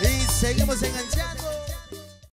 E seguimos enganchados.